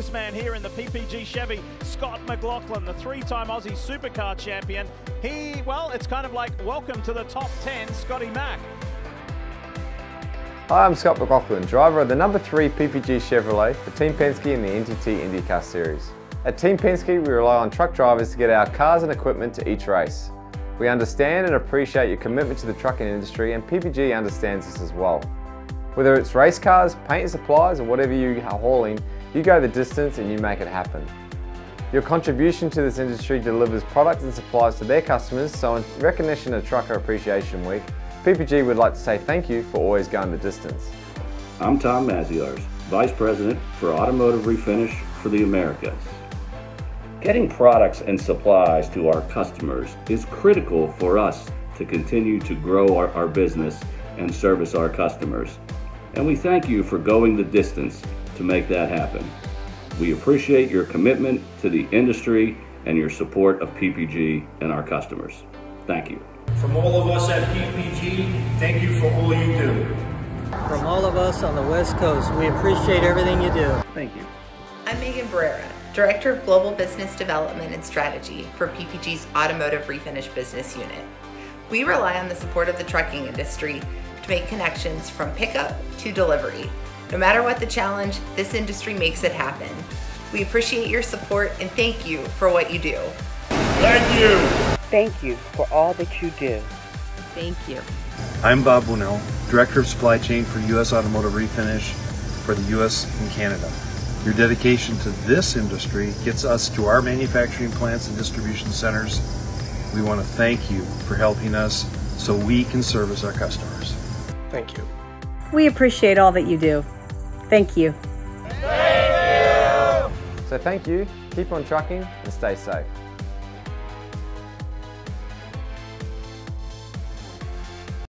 this man here in the PPG Chevy, Scott McLaughlin, the three-time Aussie Supercar champion. He, well, it's kind of like welcome to the top 10, Scotty Mack. Hi, I'm Scott McLaughlin, driver of the number 3 PPG Chevrolet for Team Penske in the NTT IndyCar Series. At Team Penske, we rely on truck drivers to get our cars and equipment to each race. We understand and appreciate your commitment to the trucking industry and PPG understands this as well. Whether it's race cars, paint supplies or whatever you are hauling, you go the distance and you make it happen. Your contribution to this industry delivers products and supplies to their customers, so in recognition of Trucker Appreciation Week, PPG would like to say thank you for always going the distance. I'm Tom Maziars, Vice President for Automotive Refinish for the Americas. Getting products and supplies to our customers is critical for us to continue to grow our, our business and service our customers. And we thank you for going the distance to make that happen. We appreciate your commitment to the industry and your support of PPG and our customers. Thank you. From all of us at PPG, thank you for all you do. From all of us on the West Coast, we appreciate everything you do. Thank you. I'm Megan Barrera, Director of Global Business Development and Strategy for PPG's Automotive Refinish Business Unit. We rely on the support of the trucking industry to make connections from pickup to delivery. No matter what the challenge, this industry makes it happen. We appreciate your support and thank you for what you do. Thank you. Thank you for all that you do. Thank you. I'm Bob Bunnell, Director of Supply Chain for U.S. Automotive Refinish for the U.S. and Canada. Your dedication to this industry gets us to our manufacturing plants and distribution centers. We want to thank you for helping us so we can service our customers. Thank you. We appreciate all that you do. Thank you. Thank you. So thank you, keep on trucking and stay safe.